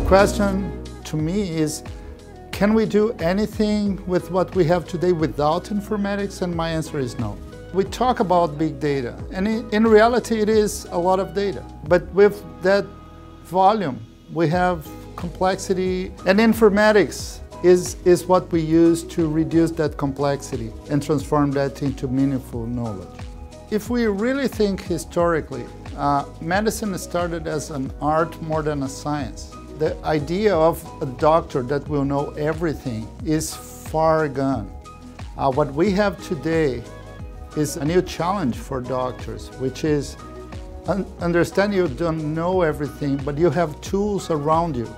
question to me is, can we do anything with what we have today without informatics? And my answer is no. We talk about big data, and in reality it is a lot of data. But with that volume, we have complexity, and informatics is, is what we use to reduce that complexity and transform that into meaningful knowledge. If we really think historically, uh, medicine started as an art more than a science. The idea of a doctor that will know everything is far gone. Uh, what we have today is a new challenge for doctors, which is un understand you don't know everything, but you have tools around you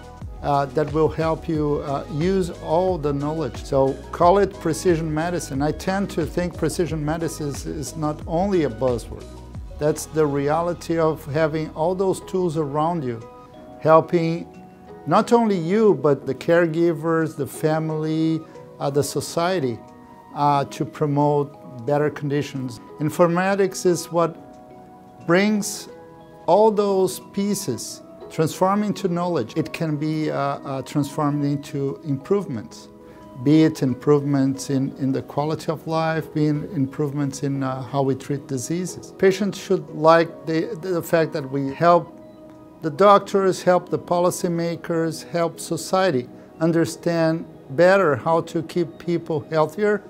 uh, that will help you uh, use all the knowledge. So call it precision medicine. I tend to think precision medicine is, is not only a buzzword. That's the reality of having all those tools around you, helping not only you, but the caregivers, the family, uh, the society uh, to promote better conditions. Informatics is what brings all those pieces transformed into knowledge. It can be uh, uh, transformed into improvements, be it improvements in, in the quality of life, be it improvements in uh, how we treat diseases. Patients should like the, the fact that we help the doctors, help the policymakers, help society understand better how to keep people healthier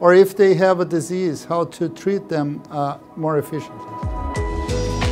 or if they have a disease, how to treat them uh, more efficiently.